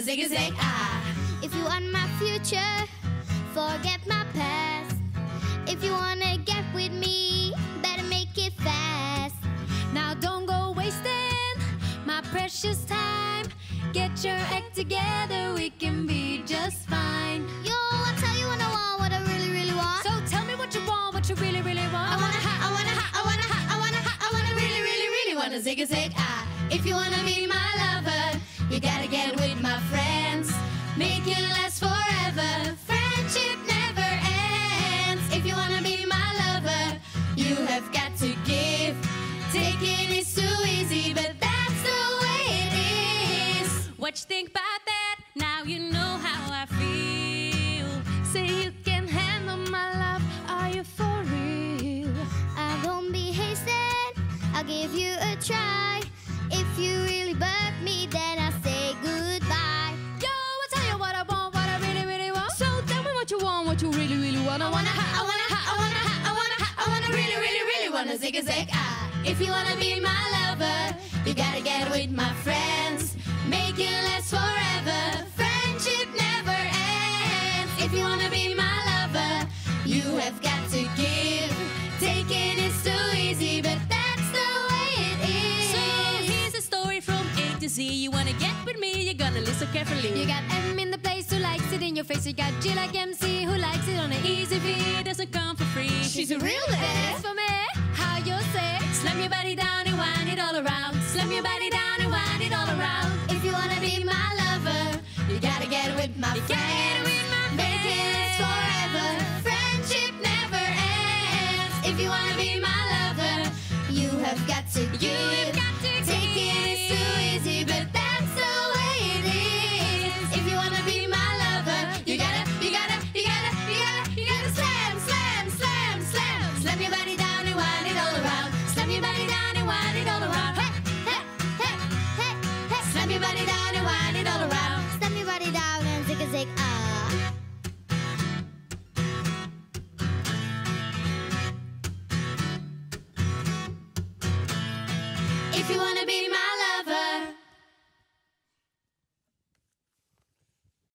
zig a zag ah. If you want my future, forget my past. If you wanna get with me, better make it fast. Now don't go wasting my precious time. Get your act together, we can be just fine. Yo, I'll tell you what I want, what I really, really want. So tell me what you want, what you really, really want. I wanna ha, I wanna ha, I wanna ha, I wanna ha, I wanna really, really, really wanna zig a zag ah. If you wanna be my lover, you gotta get with my friends. Make it last forever. Friendship never ends. If you wanna be my lover, you have got to give. Taking is too easy, but that's the way it is. What you think about what you want, what you really, really want. I wanna I wanna I wanna I wanna I wanna really, really, really wanna zig a zag ah. If you wanna be my lover, you gotta get with my friends. Make it last forever. Friendship never ends. If you wanna be my lover, you have got to give. Taking is too easy, but that's the way it is. So here's a story from A to Z. You wanna get with me, you're gonna listen carefully. You got M in the place who likes it in your face. You got G like MC who likes it on an easy V. Doesn't come for free. She's a real lady. As for me, how you say? Slam your body down and wind it all around. Slam your body down and wind it all around. If you wanna be my lover, you gotta get with my You If you wanna be